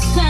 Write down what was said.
this time.